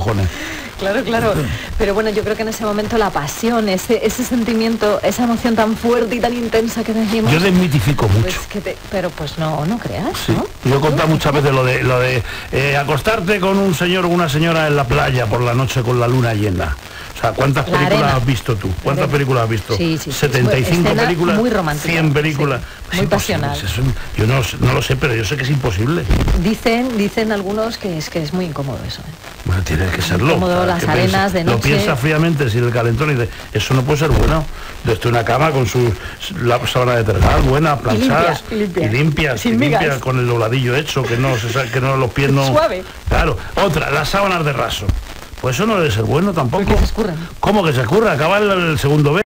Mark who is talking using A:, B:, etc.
A: cojones.
B: Claro, claro. Pero bueno, yo creo que en ese momento la pasión, ese, ese sentimiento, esa emoción tan fuerte y tan intensa que decimos.
A: Yo desmitifico
B: pues
A: mucho.
B: que te- pero pues no, no creas.
A: Sí,
B: ¿no?
A: yo he contado muchas veces lo de lo de eh, acostarte con un señor o una señora en la playa por la noche con la luna llena. O sea, ¿cuántas
B: La
A: películas
B: arena.
A: has visto tú? ¿Cuántas
B: arena.
A: películas has visto?
B: Sí, sí, sí.
A: 75
B: Escena
A: películas,
B: muy romántica,
A: 100 películas.
B: Muy pasional.
A: eso yo no, no lo sé, pero yo sé que es imposible.
B: Dicen, dicen algunos que es que es muy incómodo eso. ¿eh?
A: Tiene que serlo.
B: Incómodo,
A: O sea,
B: las
A: que
B: arenas de
A: Lo
B: noche.
A: piensa fríamente sin el calentón y dice, eso no puede ser bueno. Desde una cama con sus la sábana de tergal, buena, planchadas
B: y limpia.
A: limpias,
B: Sin
A: y limpias, con el dobladillo hecho, que no se que no los pies no.
B: Suave.
A: Claro. Otra, las sábanas de raso. Pues eso no debe ser bueno tampoco.
B: Se escurren.
A: ¿Cómo que se escurra? Acaba el, el segundo B.